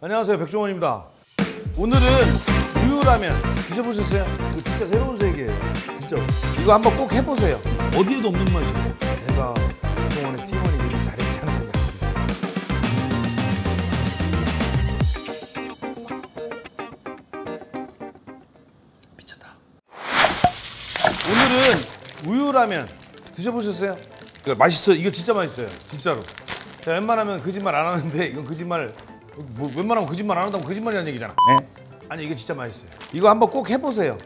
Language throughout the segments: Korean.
안녕하세요 백종원입니다. 오늘은 우유라면 드셔보셨어요? 이거 진짜 새로운 세계예요. 진짜 이거 한번 꼭 해보세요. 어디에도 없는 맛이에요. 내가 백종원의 팀원이 되게 잘했지 않은 생각이 드세요. 미쳤다. 오늘은 우유라면 드셔보셨어요? 이거 맛있어. 이거 진짜 맛있어요. 진짜로. 제가 웬만하면 거짓말 안 하는데 이건 거짓말. 뭐 웬만하면 거짓말 안 한다면 거짓말이라는 얘기잖아. 네. 아니 이게 진짜 맛있어요. 이거 한번 꼭 해보세요.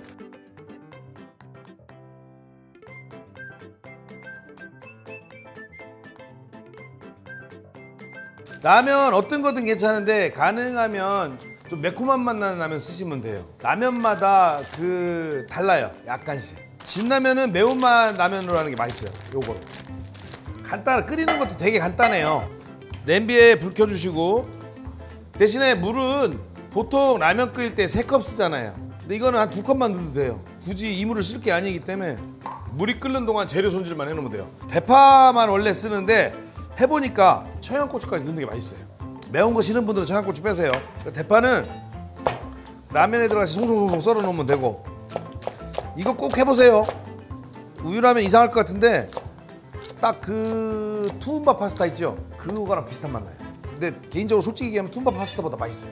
라면 어떤 거든 괜찮은데 가능하면 좀 매콤한 맛 나는 라면 쓰시면 돼요. 라면마다 그 달라요. 약간씩. 진라면은 매운맛 라면으로 하는 게 맛있어요. 요거. 간단 끓이는 것도 되게 간단해요. 냄비에 불 켜주시고 대신에 물은 보통 라면 끓일 때 세 컵 쓰잖아요. 근데 이거는 한 두 컵만 넣어도 돼요. 굳이 이 물을 쓸 게 아니기 때문에 물이 끓는 동안 재료 손질만 해놓으면 돼요. 대파만 원래 쓰는데 해보니까 청양고추까지 넣는 게 맛있어요. 매운 거 싫은 분들은 청양고추 빼세요. 그러니까 대파는 라면에 들어가서 송송송송 썰어 놓으면 되고 이거 꼭 해보세요. 우유라면 이상할 것 같은데 딱 그 투움바 파스타 있죠? 그거랑 비슷한 맛 나요. 근데 개인적으로 솔직히 얘기하면 투움바 파스타보다 맛있어요.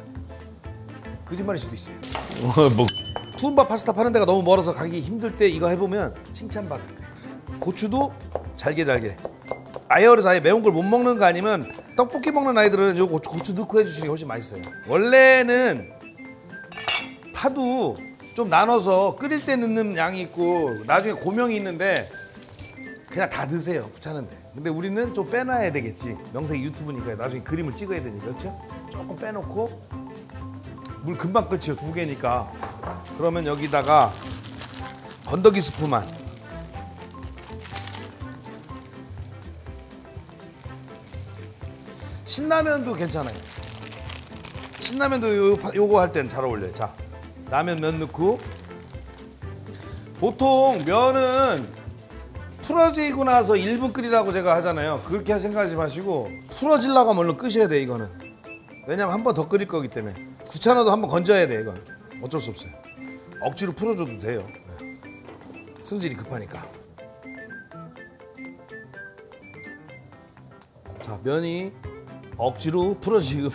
거짓말일 수도 있어요. 뭐 투움바 파스타 파는 데가 너무 멀어서 가기 힘들 때 이거 해보면 칭찬받을 거예요. 고추도 잘게 잘게. 어려서 아예 매운 걸 못 먹는 거 아니면 떡볶이 먹는 아이들은 요 고추, 고추 넣고 해주시는 게 훨씬 맛있어요. 원래는 파도 좀 나눠서 끓일 때 넣는 양이 있고 나중에 고명이 있는데 그냥 다 넣으세요 귀찮은데 근데 우리는 좀 빼놔야 되겠지. 명색이 유튜브니까 나중에 그림을 찍어야 되니까 그렇죠? 조금 빼놓고 물 금방 끓죠 두 개니까. 그러면 여기다가 건더기 스프만. 신라면도 괜찮아요. 신라면도 요, 요거 할 때는 잘 어울려요. 자 라면 면 넣고. 보통 면은 풀어지고 나서 1분 끓이라고 제가 하잖아요. 그렇게 생각하지 마시고 풀어지려고 하면 얼른 끄셔야 돼 이거는. 왜냐면 한 번 더 끓일 거기 때문에. 귀찮아도 한 번 건져야 돼 이건. 어쩔 수 없어요. 억지로 풀어줘도 돼요. 네. 승질이 급하니까. 자 면이 억지로 풀어지고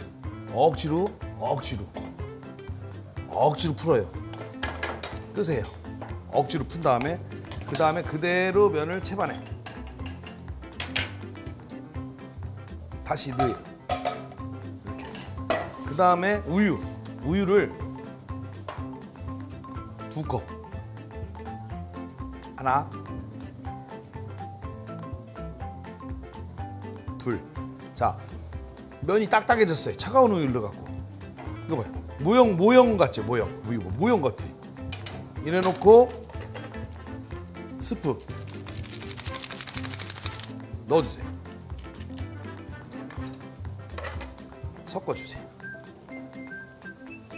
억지로 억지로. 억지로 풀어요. 끄세요. 억지로 푼 다음에 그 다음에 그대로 면을 채반에 다시 넣어요. 이렇게. 그 다음에 우유. 우유를 두 컵. 하나. 둘 자 면이 딱딱해졌어요. 차가운 우유를 넣어갖고. 이거 봐요. 모형 모형 같죠? 모형. 우유 모형 같아 이래 놓고 스프. 넣어주세요. 섞어주세요.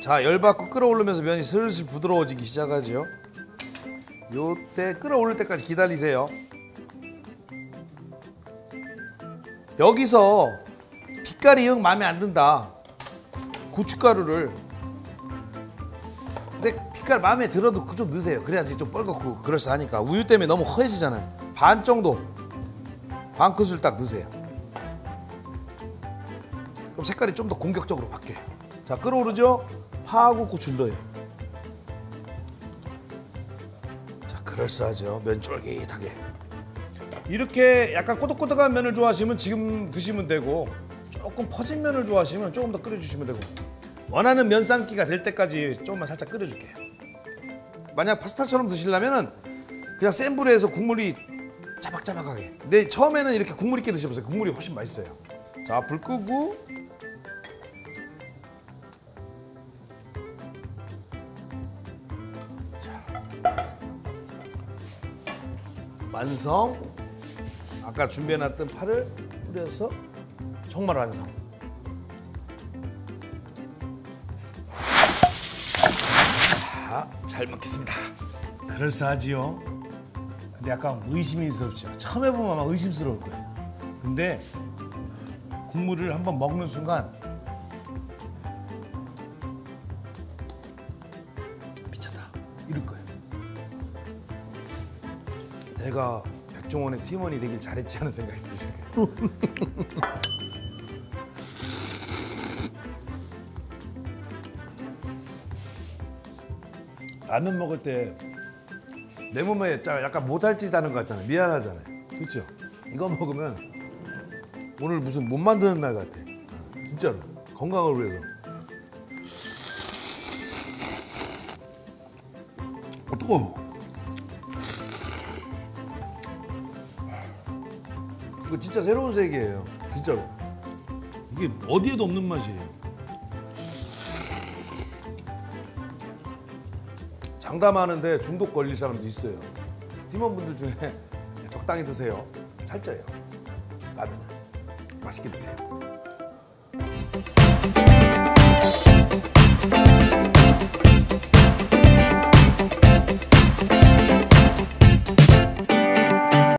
자 열받고 끓어오르면서 면이 슬슬 부드러워지기 시작하죠 요때 끓어오를 때까지 기다리세요. 여기서 빛깔이 영 마음에 안 든다. 고춧가루를 빛깔 마음에 들어도 그좀 넣으세요. 그래야지 좀 뻘겋고 그럴싸하니까. 우유 때문에 너무 허해지잖아요. 반 정도 반 큰술 딱 넣으세요. 그럼 색깔이 좀 더 공격적으로 바뀌어요. 자 끓어오르죠? 파하고 고추를 넣어요. 자 그럴싸하죠. 면 쫄깃하게. 이렇게 약간 꼬독꼬독한 면을 좋아하시면 지금 드시면 되고 조금 퍼진 면을 좋아하시면 조금 더 끓여주시면 되고. 원하는 면 삶기가 될 때까지 조금만 살짝 끓여줄게요 만약 파스타처럼 드시려면은 그냥 센 불에 해서 국물이 자박자박하게. 근데 처음에는 이렇게 국물 있게 드셔보세요. 국물이 훨씬 맛있어요. 자 불 끄고. 완성. 아까 준비해놨던 파를 뿌려서 정말 완성 자, 잘 먹겠습니다. 그럴싸하지요. 근데 약간 의심이스럽죠. 처음 해보면 아마 의심스러울 거예요. 근데 국물을 한번 먹는 순간 미쳤다 이럴 거예요. 내가 백종원의 팀원이 되길 잘했지 하는 생각이 드실 거예요. 라면 먹을 때 내 몸에 짜- 약간 못할 짓 하는 거 같잖아요. 미안하잖아요. 그렇죠? 이거 먹으면 오늘 무슨 못 만드는 날 같아. 어, 진짜로 건강을 위해서. 어, 뜨거워. 이거 진짜 새로운 세계예요. 진짜로. 이게 어디에도 없는 맛이에요. 장담하는데 중독 걸릴 사람도 있어요. 팀원분들 중에 적당히 드세요. 살쪄요. 라면은 맛있게 드세요.